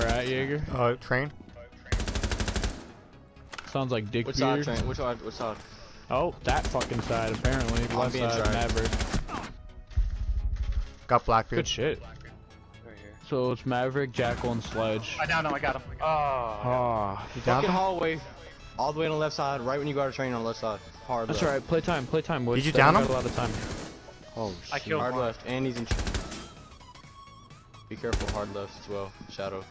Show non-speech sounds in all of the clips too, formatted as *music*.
we're at, Jaeger? Uh, train. Sounds like Dick Which side, train? Which side? Which side? Oh, that fucking side, apparently. I'm Left being side, tried. Maverick. Got Blackbeard. Good shit. Right here. So it's Maverick, Jackal, and Sledge. I down him. I got him. Oh. Ah, You down? Fucking hallway. All the way on the left side, right when you got a train on the left side. Hard that's left. alright. Play time, play time. Woods. Did you down don't him? got A lot of time. Oh, I shit. killed Hard one. left, and he's in. Be careful, hard left as well. Shadow.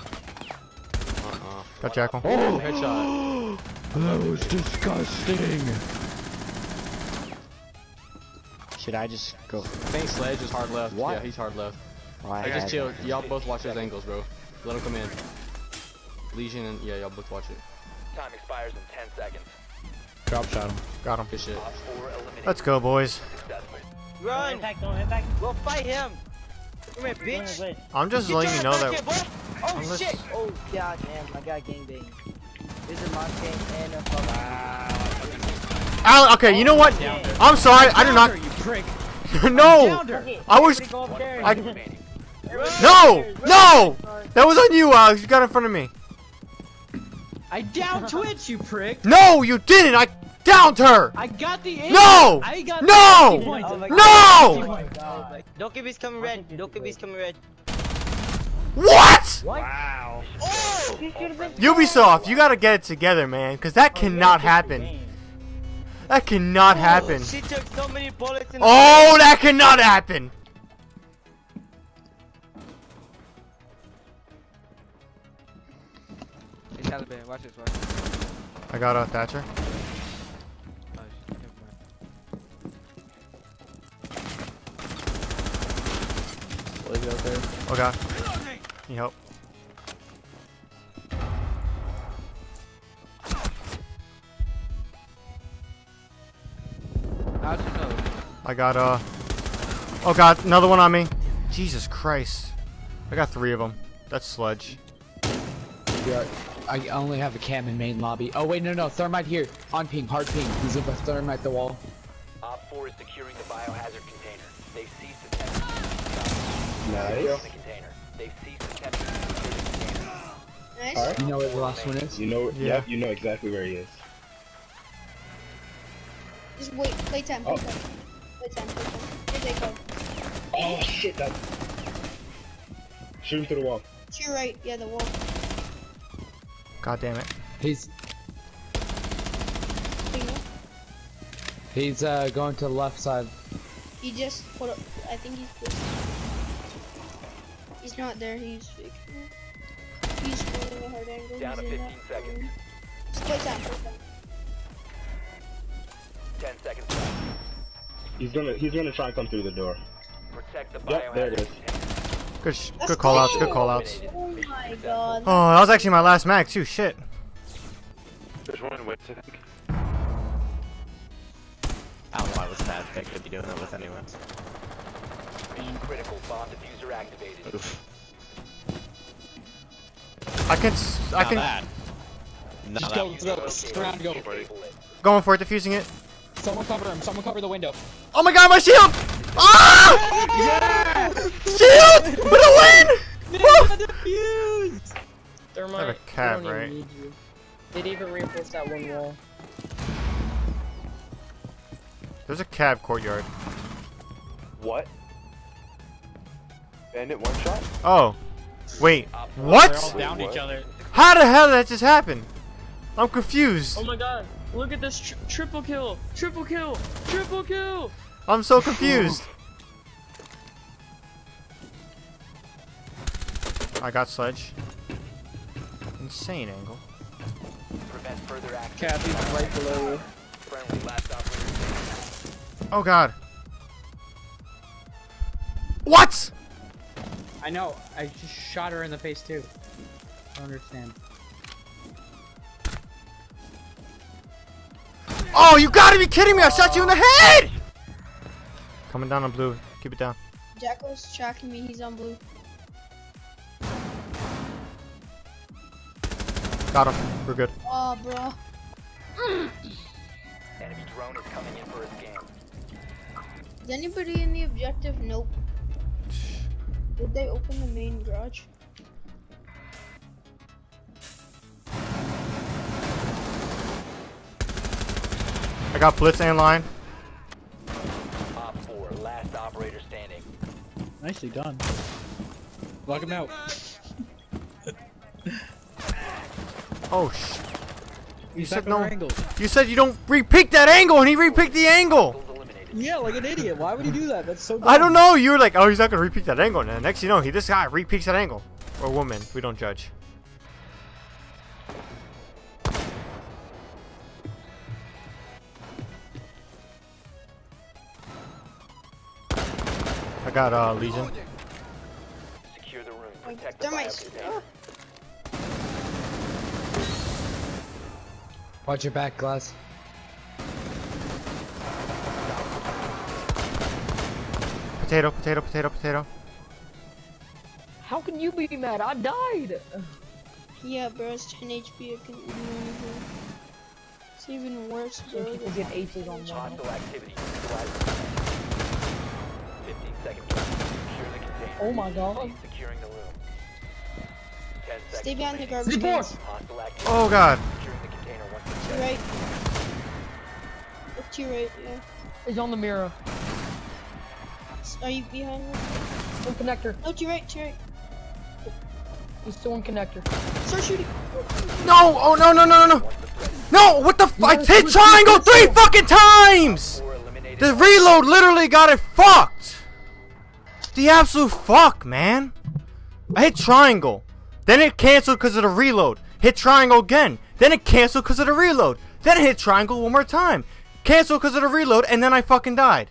Uh-uh. Got Jackal. Oh, headshot. *gasps* That was disgusting. Should I just go? I think Sledge is hard left. What? Yeah, he's hard left. I Hey, just chill. Y'all both watch those angles, bro. Let him come in. Lesion and yeah, y'all both watch it. Time expires in 10 seconds. Drop shot him. Got him. Good shit. Op 4 eliminated Let's go, boys. Successfully. Run! Impact, don't impact. Go fight him! Come here, Wait, bitch! wait. I'm just Get letting you know that. here, boy. Oh Unless- shit! Oh god damn, I got gangbang. This is my game and a fuck. Al, okay, you know what? Oh, I'm sorry. I did not. You prick. *laughs* no. I was. everybody go up there. I- No. No. That was on you, Alex. You got in front of me. I down Twitch, you prick. No, you didn't. I downed her. I got the aim. No! I got No! 50 points. Oh my No! god. Don't give his coming red. Don't give his coming red. What? Wow. Oh! You should've been- Ubisoft, you gotta get it together, man, because that Oh, cannot gotta take the happen. That cannot oh, happen. She took so many bullets in Oh, that cannot happen. Watch this, watch this. I got a Thatcher. Out there. Oh god. Need help. How'd you know? I got uh. Oh god, another one on me. Jesus Christ. I got three of them. That's Sledge. Yeah, I only have a cam in main lobby. Oh wait, no, no, thermite here. On ping, hard ping. He's in the thermite the wall. Op 4 is securing the biohazard container. They've ceased attempting to Nice. the container. They've ceased attempting to secure the container. Nice. Alright. You know where the last one is? You know, Yeah. yeah, you know exactly where he is. Just wait. Playtime. Oh. Playtime. Playtime. Playtime. Here they go. Oh shit! That. Shoot him through the wall. To your right. Yeah, the wall. God damn it. He's he's uh going to the left side. He just put up. I think he's this. He's not there. He's fake. He's holding a hard angle. Down to 15 seconds. room. Just playtime. Playtime. 10 seconds left. He's gonna, he's gonna try and come through the door. Protect the Yep, there it biohazard Good, sh- Let's good call outs. Good call outs. Oh my god. Oh, that was actually my last mag too. Shit. There's one wait, I think. I don't know why it was bad pick to be doing that with anyone. Mission critical. Bomb diffuser activated. Oof. I can. s- I Not can. that. Not Just that. go, go, surround, go. Going for it, defusing it. Someone cover him. Someone cover the window. Oh my god, my shield! Ah! Shield for the win! Woo! Thermite. I have a cab, right? They'd even reinforce that one wall. There's a cab courtyard. What? Bandit one shot? Oh, wait, Op four what? They're all down each other. How the hell did that just happen? I'm confused. Oh my god, look at this tr triple kill! Triple kill! Triple kill! I'm so confused. *laughs* I got sledge. Insane angle. Prevent further access. Cappy's right below you. Friendly last operator. Oh god. What? I know. I just shot her in the face too. I don't understand. Oh, you gotta be kidding me! I shot you in the head! Coming down on blue. Keep it down. Jackal's tracking me. He's on blue. Got him. We're good. Oh, bro. Enemy drone is coming in for a scan. Is anybody in the objective? Nope. Did they open the main garage? I got blitz and line. Op 4, last operator standing. Nicely done. Lock him out. *laughs* Oh sh. You He's said no. angle. You said you don't repeat that angle, and he repeat the angle. Yeah, like an idiot. Why would he do that? That's so. Dumb. I don't know. You were like, oh, he's not gonna repeat that angle. And next you know, he this guy repeats that angle. Or woman. We don't judge. I got uh Lesion. Secure the room. Protect the thermites. Watch your back, glass. Potato, potato, potato, potato. How can you be mad? I died. Yeah, bro, it's 10 HP. I couldn't do anything. It's even worse, bro. Some people get aces on one. Hostile activity. Neutralize. 15 seconds. Secure the container. Oh my god. Securing the room. Stay behind the garbage cans. Hostile activity. Oh god. Securing the container once To your right. Look to your right, yeah. He's on the mirror. Are oh, you behind me? On connector. Oh, no, to your right, to your right. He's still in connector. Start shooting. No! Oh no no no no no! No! What the f- I hit triangle three fucking times! The reload literally got it fucked! The absolute fuck, man! I hit triangle. Then it canceled because of the reload. Hit triangle again. Then it canceled because of the reload. Then it hit triangle one more time. Canceled because of the reload, and then I fucking died.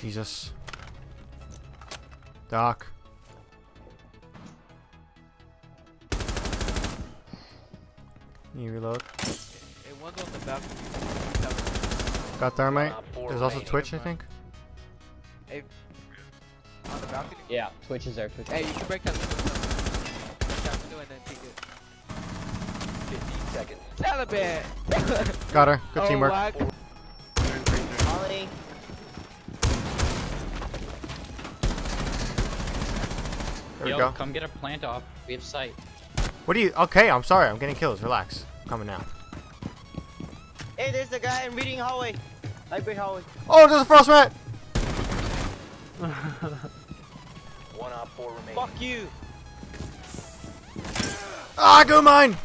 Jesus. Doc. You reload. It was on the balcony. Got thermite. Op four There's also. Twitch, I think. Hey, on the balcony. Yeah, Twitch is there. Twitch. Hey, you can break that window. Break that window and then take it. 15 seconds. Taliban! Got her. Good *laughs* oh, teamwork. There we go. come get a plant off. We have sight. What do you? Okay, I'm sorry. I'm getting kills. Relax. I'm coming now. Hey, there's the guy in reading hallway. Library hallway. Oh, there's a frost mat. *laughs* One op 4 remaining. Fuck you. Ah, go mine.